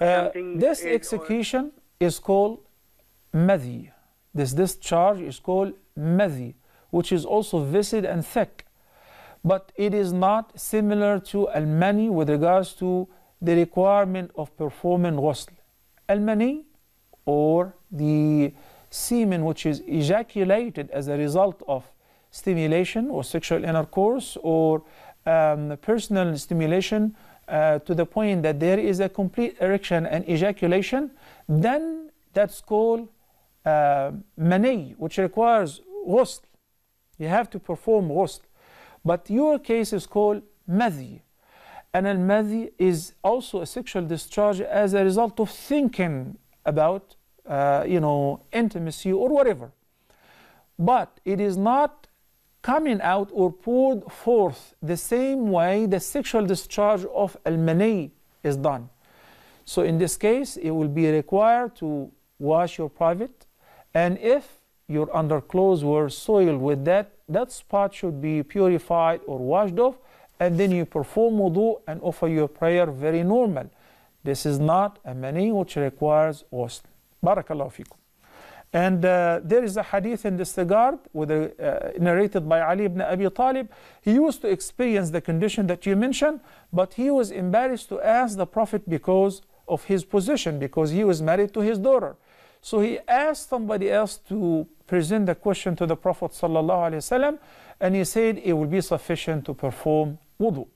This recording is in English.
Uh, this execution is called madhi. This discharge is called madhi, which is also viscid and thick. But it is not similar to al-mani with regards to the requirement of performing ghusl. Al-mani, or the semen which is ejaculated as a result of stimulation or sexual intercourse or um, personal stimulation uh, to the point that there is a complete erection and ejaculation, then that's called uh, mani, which requires ghusl. You have to perform ghusl. But your case is called madhi. And al madhi is also a sexual discharge as a result of thinking about, uh, you know, intimacy or whatever. But it is not coming out or poured forth the same way the sexual discharge of al mani is done. So in this case, it will be required to wash your private, and if your underclothes were soiled with that, that spot should be purified or washed off, and then you perform wudu and offer your prayer very normal. This is not a mani which requires ghusl. Barakallahu fikum. And uh, there is a hadith in this regard, with a, uh, narrated by Ali ibn Abi Talib. He used to experience the condition that you mentioned, but he was embarrassed to ask the Prophet because of his position, because he was married to his daughter. So he asked somebody else to present the question to the Prophet and he said it will be sufficient to perform wudu.